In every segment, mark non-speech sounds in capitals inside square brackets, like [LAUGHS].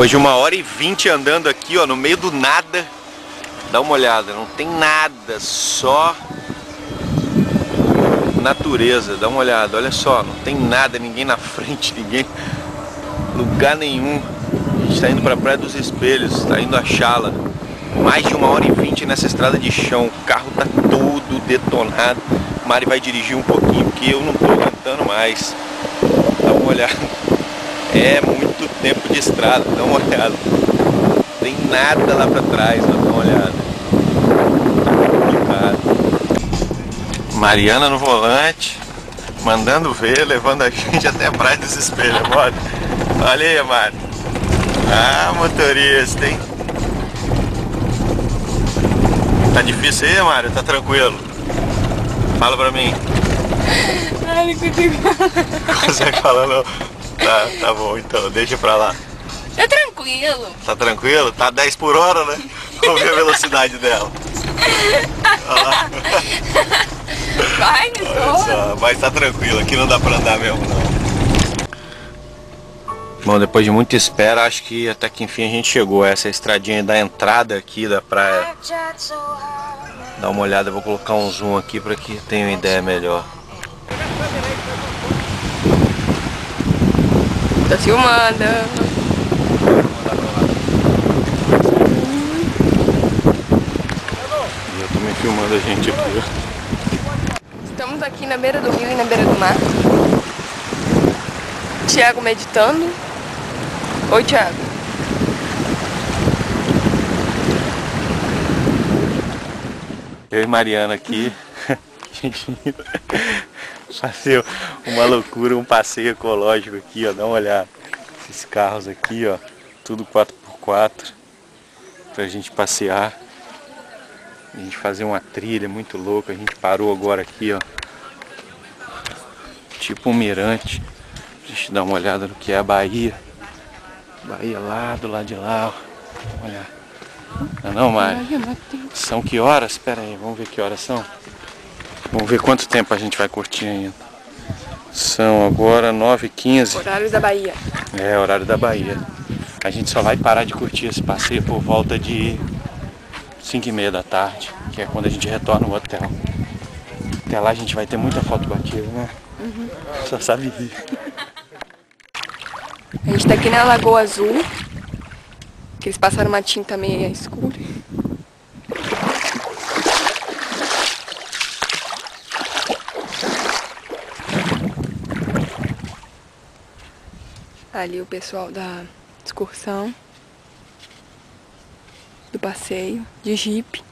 Depois de uma hora e vinte andando aqui, ó, no meio do nada, dá uma olhada, não tem nada, só natureza, dá uma olhada, olha só, não tem nada, ninguém na [LAUGHS] frente, ninguém, lugar nenhum. A gente está indo para a Praia dos Espelhos, está indo a Chala, mais de uma hora e vinte nessa estrada de chão, o carro tá todo detonado. Mari vai dirigir um pouquinho porque eu não tô aguentando mais. Dá uma olhada. É muito tempo de estrada, dá uma olhada. Não tem nada lá para trás, dá uma olhada. Tá complicado. Mariana no volante, mandando ver, levando a gente até a Praia dos Espelhos, bora. Olha aí, Mari. Ah, motorista, hein? Tá difícil aí, Mário? Tá tranquilo? Fala pra mim. Ai, não consigo falar. Consegue falar não? Tá, tá bom então, deixa pra lá. Tá tranquilo. Tá tranquilo? Tá 10 por hora, né? Vamos ver a velocidade dela. Vai, só, mas tá tranquilo, aqui não dá pra andar mesmo não. Bom, depois de muita espera, acho que até que enfim a gente chegou. Essa é estradinha da entrada aqui da praia. Dá uma olhada, vou colocar um zoom aqui para que tenha uma ideia melhor. Tô filmando. E eu também filmando a gente aqui. Estamos aqui na beira do rio e na beira do mar. Tiago meditando. Oi, Tiago. Eu e Mariana aqui, a [LAUGHS] gente fazer uma loucura, um passeio ecológico aqui, ó, dá uma olhada. Esses carros aqui, ó, tudo 4x4, pra gente passear. A gente fazer uma trilha muito louca, a gente parou agora aqui, ó. Tipo um mirante. Pra gente dar uma olhada no que é a Bahia. Bahia lá, do lado de lá, ó. Olha. Não, é não, Mário? São que horas? Espera aí, vamos ver que horas são. Vamos ver quanto tempo a gente vai curtir ainda. São agora 9h15. Horário da Bahia. É, horário da Bahia. A gente só vai parar de curtir esse passeio por volta de 5 e meia da tarde, que é quando a gente retorna ao hotel. Até lá a gente vai ter muita foto batida, né? Só sabe rir. A gente tá aqui na Lagoa Azul. Que eles passaram uma tinta meio escura. Ali o pessoal da excursão. Do passeio de jipe.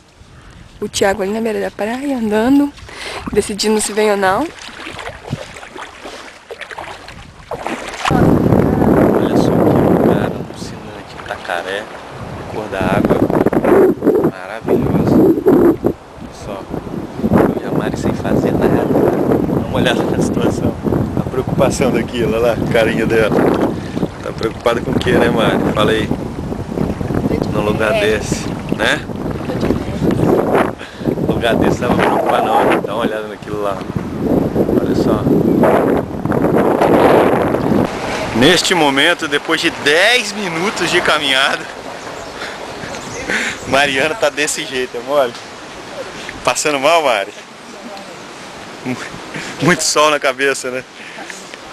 O Thiago ali na beira da praia andando. Decidindo se vem ou não. Olha só que lugar alucinante, Itacaré, a cor da água, maravilhoso. Olha só, eu e a Mari sem fazer nada. Dá uma olhada na situação, a preocupação daquilo, olha lá, carinha dela. Preocupada com o que, né Mari? Fala aí, num lugar desse, né? [LAUGHS] lugar desse não vai preocupar não, dá uma olhada naquilo lá. Olha só. Neste momento, depois de 10 minutos de caminhada, [LAUGHS] Mariana tá desse jeito, é mole? Passando mal, Mari? Muito sol na cabeça, né?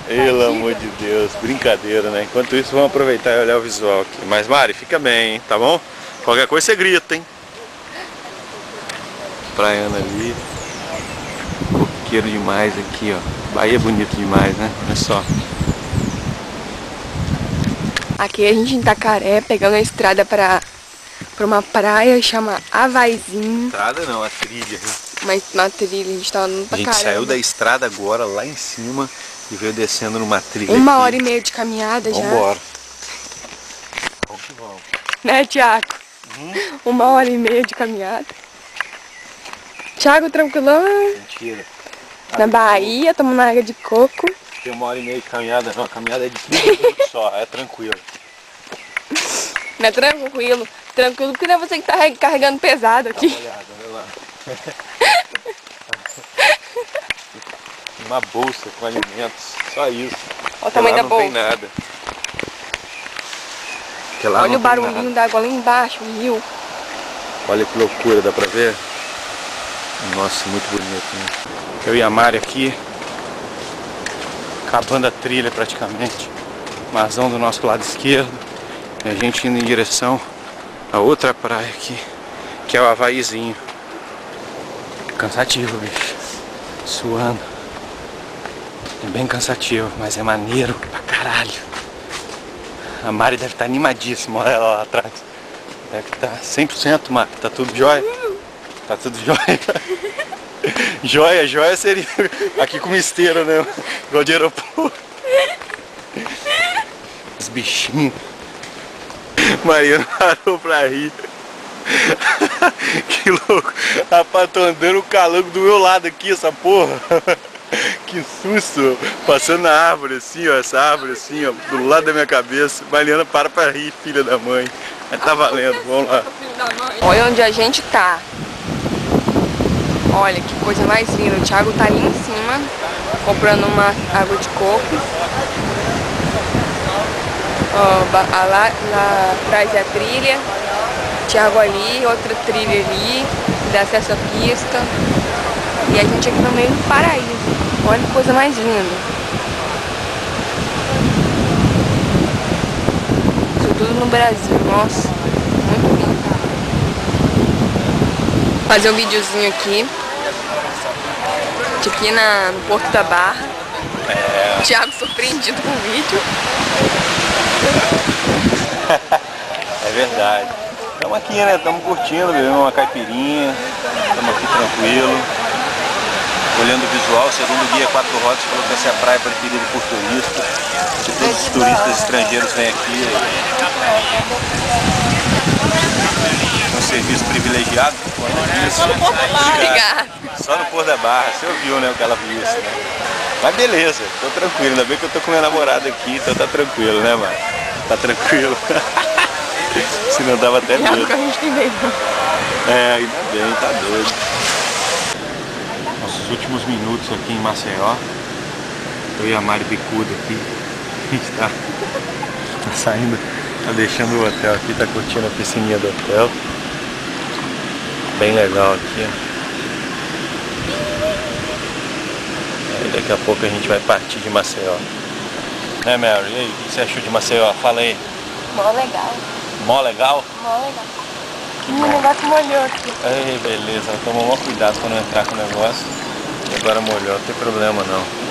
Pelo amor de Deus, brincadeira, né? Enquanto isso, vamos aproveitar e olhar o visual aqui. Mas, Mari, fica bem, hein? tá bom? Qualquer coisa você grita, hein? Praiana ali. Coqueiro demais aqui, ó. Bahia é bonito demais, né? Olha só. Aqui a gente em Itacaré, pegando a estrada para pra uma praia chama Havaizinho, Estrada não, a trilha. né? uma, uma trilha, a gente tava no A gente Itacaré. saiu da estrada agora lá em cima e veio descendo numa trilha. Uma aqui. hora e meia de caminhada já. Vambora. Vamos que vamos. Né, Tiago? Uhum. Uma hora e meia de caminhada. Tiago, tranquilão, Mentira. na Bahia, tomando água de coco. Tem uma hora e meia de caminhada, não. A caminhada é de 30 minutos só, é tranquilo. [LAUGHS] Né, tranquilo. Tranquilo, porque não é você que tá carregando pesado Dá aqui. uma olhada, olha lá. [LAUGHS] Uma bolsa com alimentos, só isso. Olha o tamanho da não tem bolsa. nada. porque lá Olha o tem barulhinho da água lá embaixo, o rio. Olha que loucura, dá pra ver? Nossa, muito bonito, né? Eu e a Mari aqui, acabando a trilha praticamente. Marzão do nosso lado esquerdo. E a gente indo em direção a outra praia aqui, que é o Havaizinho. Cansativo, bicho. Suando. É bem cansativo, mas é maneiro pra caralho. A Mari deve estar animadíssima, olha ela lá atrás. Deve estar 100%, Mari. Tá tudo jóia? Tá tudo jóia? [LAUGHS] joia, joia seria aqui com esteira, né? Igual de aeroporto. Os bichinhos. Mariana parou pra rir. [LAUGHS] que louco. Rapaz, tô andando o calango do meu lado aqui, essa porra. Que susto! Passando na árvore assim, ó, essa árvore assim, ó, do lado da minha cabeça. Mariana para pra rir, filha da mãe. Mas tá valendo, vamos lá. Olha onde a gente tá. Olha que coisa mais linda. O Thiago tá ali em cima, comprando uma água de coco. Ó, lá, lá atrás é a trilha. Thiago ali, outra trilha ali, dá acesso à pista. E a gente aqui no meio do paraíso. Olha que coisa mais linda. Isso tudo no Brasil, nossa, muito lindo. Fazer um videozinho aqui. Aqui na, no Porto da Barra. É. Thiago surpreendido com o vídeo. [LAUGHS] É verdade. Estamos aqui, né? Estamos curtindo, bebendo uma caipirinha. Estamos aqui tranquilo. Olhando o visual, segundo o guia Quatro Rodas falou que essa é a praia preferida por turistas. Que todos os turistas estrangeiros vêm aqui. É um serviço privilegiado. Só no Porto da Barra. Obrigada. Só no Porto da Barra. Você ouviu, né, o que ela disse, né? Mas beleza, tô tranquilo. Ainda bem que eu tô com minha namorada aqui, então tá tranquilo, né, mano? Tá tranquilo. [LAUGHS] Se não dava até medo. que a gente tem medo. É, ainda bem, tá doido. Nossos últimos minutos aqui em Maceió. Eu e a Mari Bicuda aqui. [LAUGHS] A gente tá, tá saindo, tá deixando o hotel aqui, tá curtindo a piscininha do hotel. Bem legal aqui, ó. Aí daqui a pouco a gente vai partir de Maceió. Né, Mary? E aí, o que você achou de Maceió? Fala aí. Mó legal. Mó legal? Mó legal. O negócio molhou aqui. Ei, beleza, toma maior cuidado quando entrar com o negócio. Agora molhou, não tem problema não.